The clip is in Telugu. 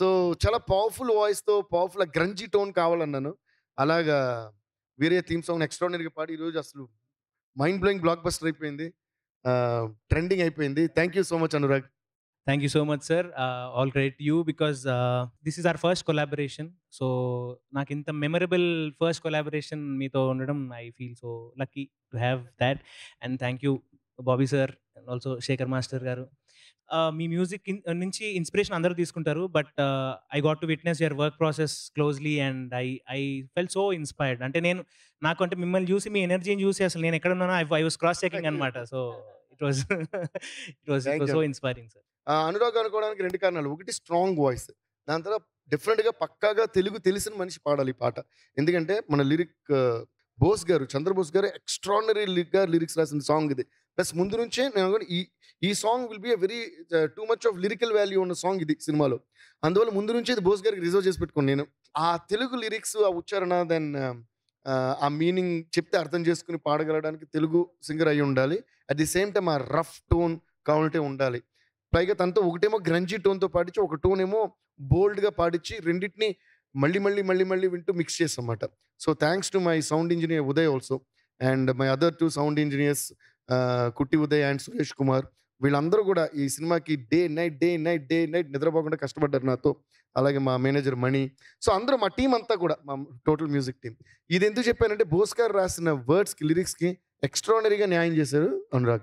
సో చాలా పవర్ఫుల్ వాయిస్‌తో పవర్ఫుల్ గ్రంజీ టోన్ కావాలన్నాను. అలాగా వేరే థీమ్ సాంగ్ ఎక్స్ట్రాడినరీగా పాడి ఈరోజు అసలు మైండ్ బ్లోయింగ్ బ్లాక్ బస్టర్ అయిపోయింది. ట్రెండింగ్ అయిపోయింది. Thank you so much Anurag. Thank you so much sir all credit you because this because uh, first collaboration so నాకు ఇంత మెమరబుల్ ఫస్ట్ కొలాబరేషన్ మీతో ఉండడం I feel so lucky to have that and thank you Bobby sir and also Shekhar master garu. Me music నుంచి ఇన్స్పిరేషన్ అందరూ తీసుకుంటారు. But I got to witness your work process closely and I I felt so inspired. అంటే నేను నాకు అంటే మిమ్మల్ని చూసి మీ ఎనర్జీని చూసి అసలు నేను ఎక్కడ ఉన్నానో ఐ వాస్ క్రాస్ చెకింగ్ అనమాట so it was it was. So inspiring sir. Anurag అనుకోవడానికి రెండు కారణాలు. ఒకటి స్ట్రాంగ్ వాయిస్. దాని తర్వాత డెఫినెట్గా పక్కాగా తెలుగు తెలిసిన మనిషి పాడాలి ఈ పాట. ఎందుకంటే మన లిరిక్ బోస్ గారు చంద్రబోస్ గారు ఎక్స్ట్రాడినరీ గా లిరిక్స్ రాసిన సాంగ్ ఇది. ప్లస్ ముందు నుంచే నేను ఈ ఈ song will be a very too much of lyrical value ఉన్న సాంగ్ ఇది సినిమాలో. అందువల్ల ముందు నుంచి ఇది బోస్ గారికి రిజర్వ్ చేసి పెట్టుకుని నేను. ఆ తెలుగు లిరిక్స్ ఆ ఉచ్చారణ దెన్ ఆ మీనింగ్ చెప్తే అర్థం చేసుకుని పాడగలడానికి తెలుగు సింగర్ అయి ఉండాలి. అట్ ది సేమ్ టైం ఆ రఫ్ టోన్ కావాలంటే ఉండాలి. పైగా తనతో ఒకటేమో గ్రంజీ టోన్తో పాడించి ఒక టోన్ ఏమో బోల్డ్గా పాడించి రెండింటిని మళ్ళీ మళ్ళీ మళ్ళీ మళ్ళీ వింటూ మిక్స్ చేస్తామన్నమాట. So thanks to my sound engineer Uday also. And my other two sound engineers Kutti Uday and Suresh Kumar వీళ్ళందరూ కూడా ఈ సినిమాకి day night day night day night నిద్రపోకుండా కష్టపడ్డారు నాతో. అలాగే మా మేనేజర్ మణి. సో అందరూ మా టీం అంతా కూడా మా టోటల్ మ్యూజిక్ టీం ఇది ఎందుకు చెప్పానంటే బోస్ రాసిన వర్డ్స్కి లిరిక్స్కి ఎక్స్ట్రాడనరీగా న్యాయం చేశారు అనురాగ్.